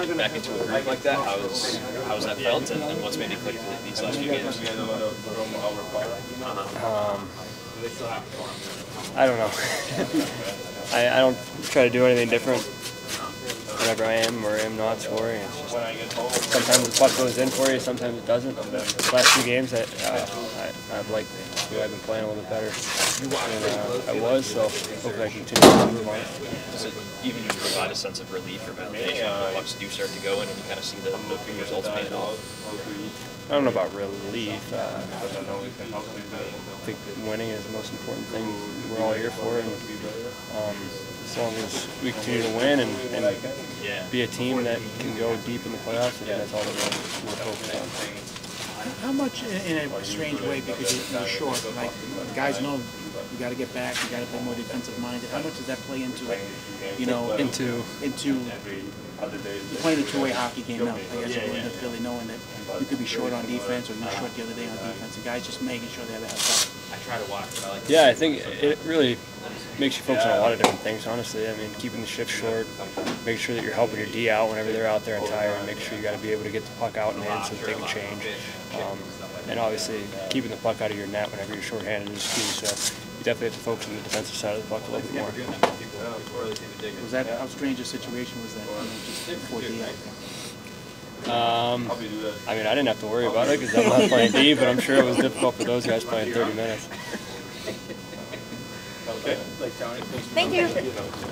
get back into a groove like that? How's how's that felt, and, and what's made you click these last few games? Um, I don't know. I, I don't try to do anything different whenever I am or am not scoring. It's just sometimes the puck goes in for you, sometimes it doesn't. The last few games, I, uh, I, the way I've been playing a little bit better than uh, I was, so hopefully I continue to improve on it. Does it even provide a sense of relief or validation when the pucks do start to go in and you kind of see the, the results paying off? I don't know about relief. Uh, I think winning is the most important thing we're all here for, and um, as long as we continue to win and, and be a team that can go deep in the playoffs, I think that's all that we're, we're focused on. How much, in in a strange way, because you- you're short, like, the guys know you gotta get back, you gotta play more defensive minded, how much does that play into, it? you know, Into into playing a two-way hockey game now? I guess you're going to Philly knowing that you could be short on defense, or you were short the other day on defense, the guys just making sure they have a head start. I try to watch, but I like. Yeah, I think it really makes you focus on a lot of different things, honestly. I mean, keeping the shift short, make sure that you're helping your D out whenever they're out there and tired, and make sure you got to be able to get the puck out and in so that they can change. Um, and obviously, keeping the puck out of your net whenever you're shorthanded is key. So you definitely have to focus on the defensive side of the puck a little bit more. Was that, how strange a situation was that, you know, just before D out there? Um, I mean, I didn't have to worry about it because I'm not playing D, but I'm sure it was difficult for those guys playing 30 minutes. Thank you.